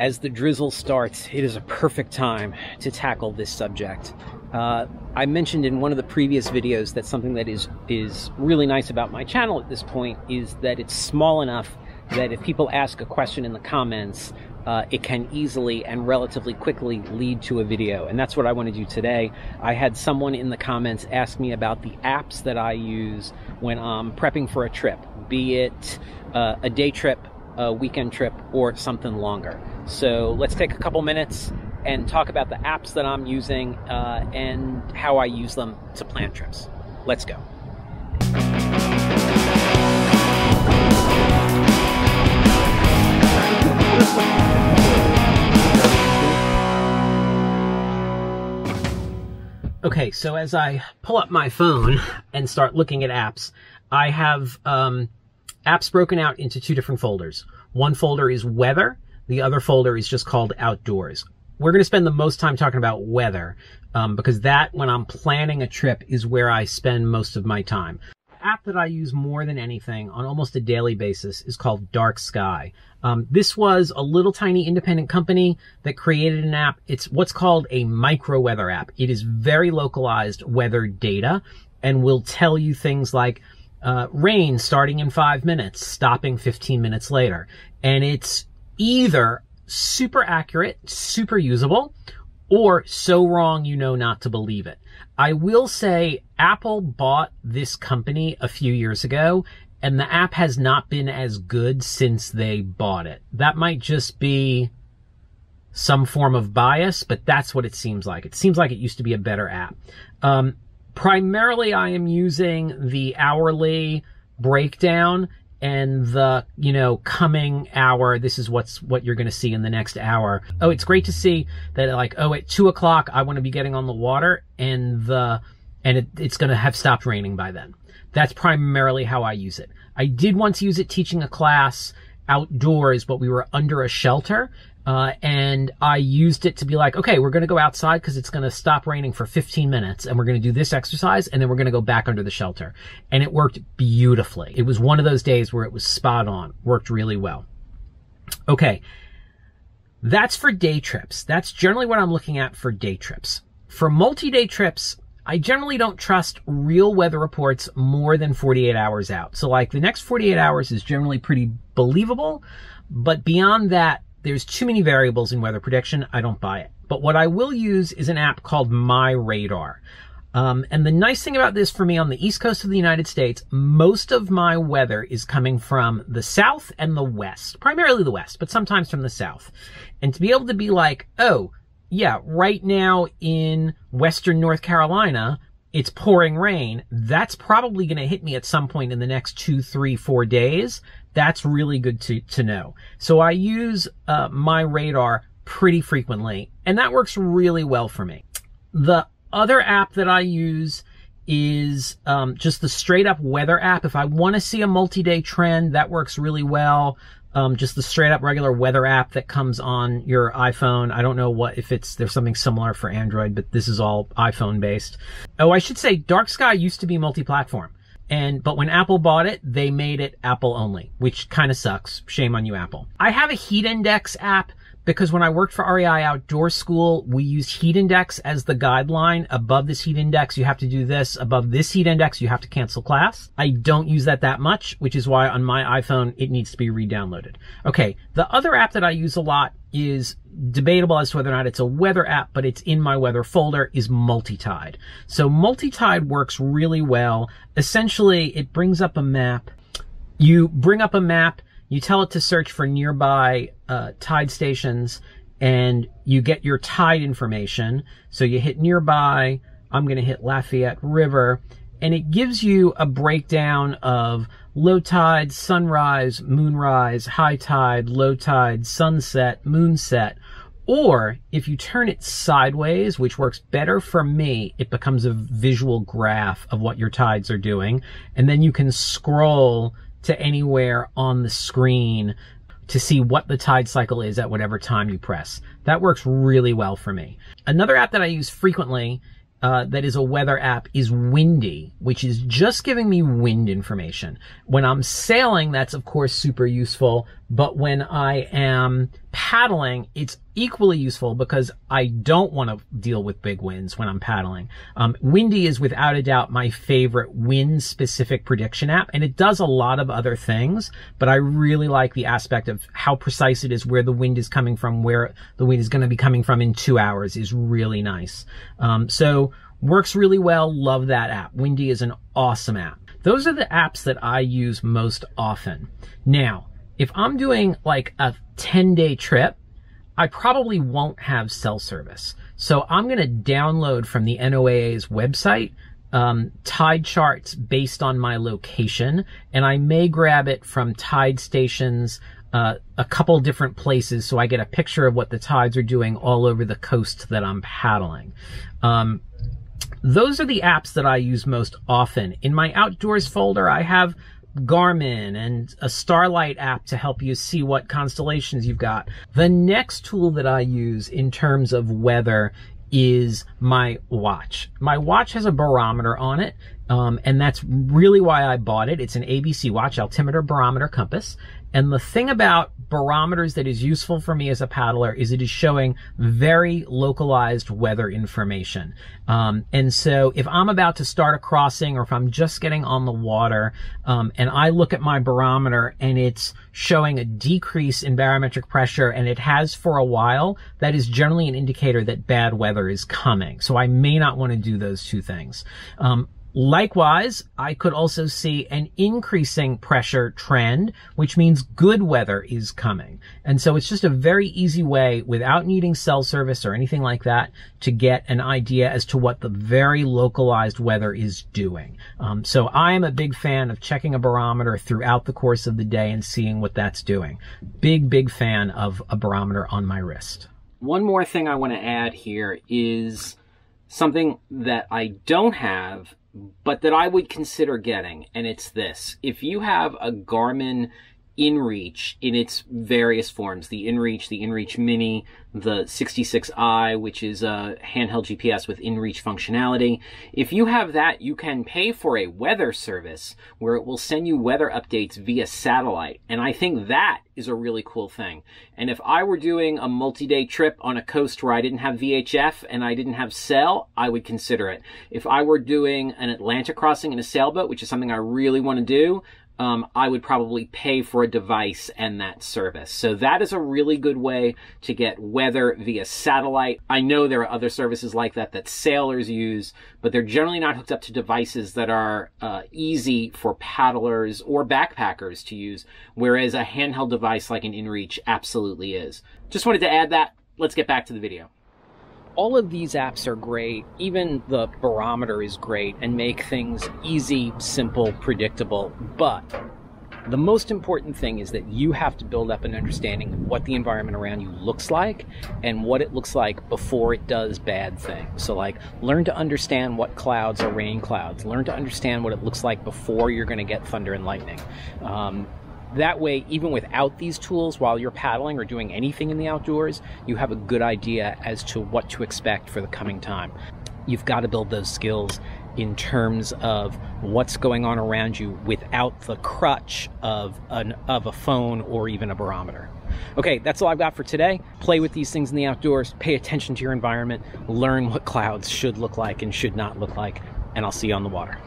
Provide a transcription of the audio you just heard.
as the drizzle starts, it is a perfect time to tackle this subject. Uh, I mentioned in one of the previous videos that something that is is really nice about my channel at this point is that it's small enough that if people ask a question in the comments, uh, it can easily and relatively quickly lead to a video. And that's what I want to do today. I had someone in the comments ask me about the apps that I use when I'm prepping for a trip, be it uh, a day trip, a weekend trip, or something longer. So let's take a couple minutes and talk about the apps that I'm using uh, and how I use them to plan trips. Let's go. Okay, so as I pull up my phone and start looking at apps, I have um, apps broken out into two different folders. One folder is weather, the other folder is just called outdoors. We're going to spend the most time talking about weather um, because that, when I'm planning a trip, is where I spend most of my time The app that I use more than anything on almost a daily basis is called Dark Sky. Um, this was a little tiny independent company that created an app. It's what's called a micro weather app. It is very localized weather data and will tell you things like uh, rain starting in five minutes, stopping 15 minutes later. And it's either super accurate, super usable, or so wrong you know not to believe it. I will say Apple bought this company a few years ago and the app has not been as good since they bought it. That might just be some form of bias, but that's what it seems like. It seems like it used to be a better app. Um, primarily, I am using the hourly breakdown and the, you know, coming hour, this is what's, what you're going to see in the next hour. Oh, it's great to see that like, oh, at two o'clock, I want to be getting on the water and the, and it, it's going to have stopped raining by then. That's primarily how I use it. I did once use it teaching a class outdoors, but we were under a shelter uh, and I used it to be like, okay, we're going to go outside because it's going to stop raining for 15 minutes and we're going to do this exercise and then we're going to go back under the shelter. And it worked beautifully. It was one of those days where it was spot on, worked really well. Okay. That's for day trips. That's generally what I'm looking at for day trips. For multi-day trips, I generally don't trust real weather reports more than 48 hours out. So like the next 48 hours is generally pretty believable, but beyond that, there's too many variables in weather prediction. I don't buy it. But what I will use is an app called My Radar. Um, and the nice thing about this for me on the east coast of the United States, most of my weather is coming from the south and the west, primarily the west, but sometimes from the south. And to be able to be like, oh, yeah, right now in western North Carolina, it's pouring rain. That's probably going to hit me at some point in the next two, three, four days. That's really good to, to know. So I use uh, my radar pretty frequently, and that works really well for me. The other app that I use is um, just the straight up weather app. If I want to see a multi-day trend, that works really well. Um, just the straight up regular weather app that comes on your iPhone. I don't know what if it's there's something similar for Android, but this is all iPhone based. Oh, I should say Dark Sky used to be multi-platform. And, but when Apple bought it, they made it Apple only, which kind of sucks. Shame on you, Apple. I have a heat index app because when I worked for REI Outdoor School, we used heat index as the guideline. Above this heat index, you have to do this. Above this heat index, you have to cancel class. I don't use that that much, which is why on my iPhone, it needs to be re-downloaded. Okay. The other app that I use a lot is debatable as to whether or not it's a weather app, but it's in my weather folder is Multitide. So Multitide works really well. Essentially, it brings up a map. You bring up a map you tell it to search for nearby uh, tide stations and you get your tide information. So you hit nearby, I'm going to hit Lafayette River, and it gives you a breakdown of low tide, sunrise, moonrise, high tide, low tide, sunset, moonset. Or if you turn it sideways, which works better for me, it becomes a visual graph of what your tides are doing. And then you can scroll to anywhere on the screen to see what the tide cycle is at whatever time you press. That works really well for me. Another app that I use frequently uh, that is a weather app is Windy, which is just giving me wind information. When I'm sailing, that's of course super useful, But when I am paddling, it's equally useful because I don't want to deal with big winds when I'm paddling. Um, Windy is without a doubt my favorite wind specific prediction app and it does a lot of other things, but I really like the aspect of how precise it is, where the wind is coming from, where the wind is going to be coming from in two hours is really nice. Um, so works really well. Love that app. Windy is an awesome app. Those are the apps that I use most often. Now, if I'm doing like a 10 day trip, I probably won't have cell service. So I'm going to download from the NOAA's website um, tide charts based on my location, and I may grab it from tide stations uh, a couple different places so I get a picture of what the tides are doing all over the coast that I'm paddling. Um, those are the apps that I use most often. In my outdoors folder, I have Garmin and a Starlight app to help you see what constellations you've got. The next tool that I use in terms of weather is my watch. My watch has a barometer on it, um, and that's really why I bought it. It's an ABC watch, altimeter, barometer, compass. And the thing about barometers that is useful for me as a paddler is it is showing very localized weather information. Um, and so if I'm about to start a crossing or if I'm just getting on the water um, and I look at my barometer and it's showing a decrease in barometric pressure and it has for a while, that is generally an indicator that bad weather is coming. So I may not want to do those two things. Um, Likewise, I could also see an increasing pressure trend, which means good weather is coming. And so it's just a very easy way without needing cell service or anything like that to get an idea as to what the very localized weather is doing. Um, so I am a big fan of checking a barometer throughout the course of the day and seeing what that's doing. Big, big fan of a barometer on my wrist. One more thing I want to add here is something that I don't have but that I would consider getting, and it's this. If you have a Garmin InReach in its various forms, the InReach, the InReach Mini, the 66i, which is a handheld GPS with InReach functionality. If you have that, you can pay for a weather service where it will send you weather updates via satellite. And I think that is a really cool thing. And if I were doing a multi-day trip on a coast where I didn't have VHF and I didn't have cell, I would consider it. If I were doing an Atlantic crossing in a sailboat, which is something I really want to do, um, I would probably pay for a device and that service. So that is a really good way to get weather via satellite. I know there are other services like that that sailors use, but they're generally not hooked up to devices that are uh, easy for paddlers or backpackers to use, whereas a handheld device like an InReach absolutely is. Just wanted to add that. Let's get back to the video all of these apps are great. Even the barometer is great and make things easy, simple, predictable. But the most important thing is that you have to build up an understanding of what the environment around you looks like and what it looks like before it does bad things. So, like, learn to understand what clouds are rain clouds. Learn to understand what it looks like before you're going to get thunder and lightning. Um, that way, even without these tools, while you're paddling or doing anything in the outdoors, you have a good idea as to what to expect for the coming time. You've got to build those skills in terms of what's going on around you without the crutch of an of a phone or even a barometer. Okay, that's all I've got for today. Play with these things in the outdoors, pay attention to your environment, learn what clouds should look like and should not look like, and I'll see you on the water.